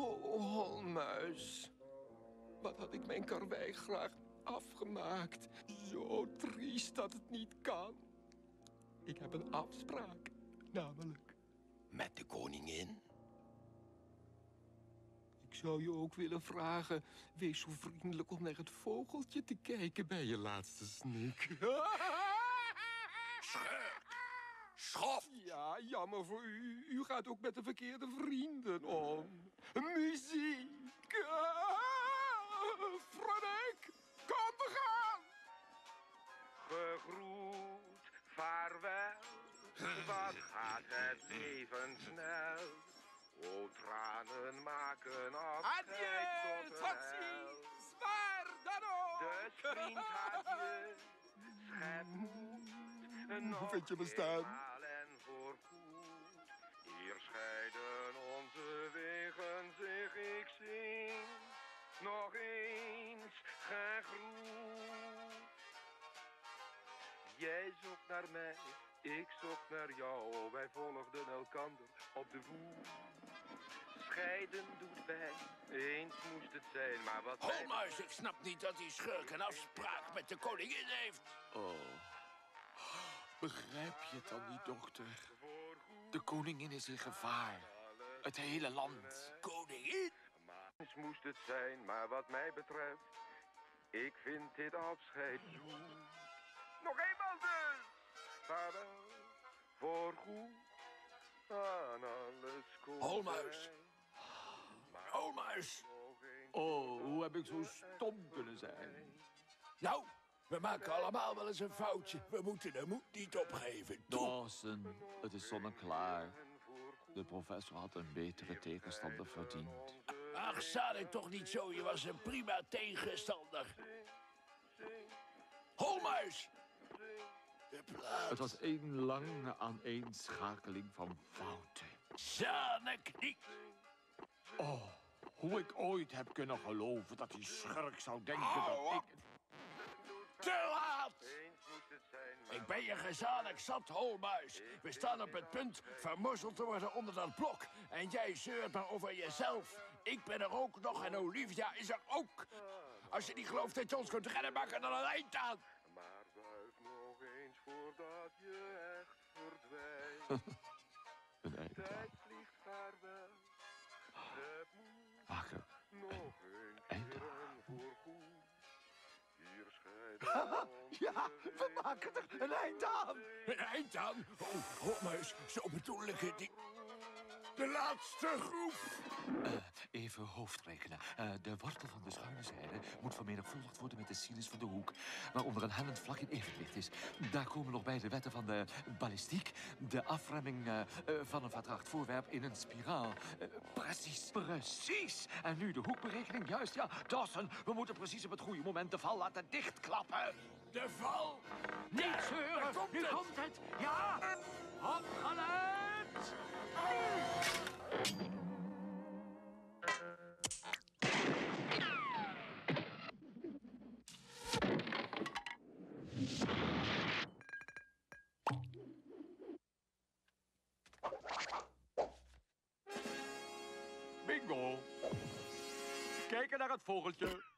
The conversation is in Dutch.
Oh, Holmuis. Wat had ik mijn karwei graag afgemaakt. Zo triest dat het niet kan. Ik heb een afspraak, namelijk. Met de koningin? Ik zou je ook willen vragen... wees zo vriendelijk om naar het vogeltje te kijken bij je laatste snik. Schof! Ja, jammer voor u. U gaat ook met de verkeerde vrienden wat gaat het leven snel. O, tranen maken afscheid Adieu, tot tot ziens, waar dan ook! Dus vriend, adieu, schep moed. Nog vind je me Jij zocht naar mij, ik zocht naar jou. Wij volgden elkander op de voet. Scheiden doet pijn, eens moest het zijn, maar wat wij- Holmuis, ik snap niet dat die schurk een afspraak met de koningin heeft. Oh. Begrijp je het dan niet, dochter? De koningin is in gevaar. Het hele land. Koningin? Maar eens moest het zijn, maar wat mij betreft, ik vind dit afscheid zoet. Nog eenmaal dus! Vaarwel, voorgoed, aan alles komt Holmuis. Holmuis. eens Oh, hoe heb ik zo stom kunnen zijn? Nou, we maken allemaal wel eens een foutje. We moeten de moed niet opgeven. Dawson, het is zonneklaar. De professor had een betere tegenstander verdiend. Ach, Sadek toch niet zo. Je was een prima tegenstander. Holmuis! De plaats. Het was één lange aaneenschakeling van fouten. Sadek niet. Oh, hoe ik ooit heb kunnen geloven dat die schurk zou denken dat ik... Te laat! Ik ben je gezalig zat, Holmuis. We staan op het punt vermorzeld te worden onder dat blok. En jij zeurt maar over jezelf. Ik ben er ook nog en Olivia is er ook. Als je niet gelooft dat je ons kunt redden, maak er dan een eind aan. Voordat je echt verdwijnt. Een eind Tijd vliegt vaarwel. Het moet nog een eind keer aan. en voorgoed. Hier scheiden Ja, we maken er een eind aan. Een eind aan? Oh, Holmuis, zo bedoel ik het niet. De laatste groep. Even hoofdrekenen. Eh, de wortel van de schuine zijde moet vermenigvuldigd worden met de sinus van de hoek, waaronder een hellend vlak in evenwicht is. Daar komen nog bij de wetten van de ballistiek, de afremming eh, eh, van een vertraagd voorwerp in een spiraal. Eh, precies, precies. En nu de hoekberekening, juist ja. Dawson, we moeten precies op het goede moment de val laten dichtklappen. De val. Niet zeuren, nu het. komt het. Ja, opgelet. Bingo. Kijken naar het vogeltje.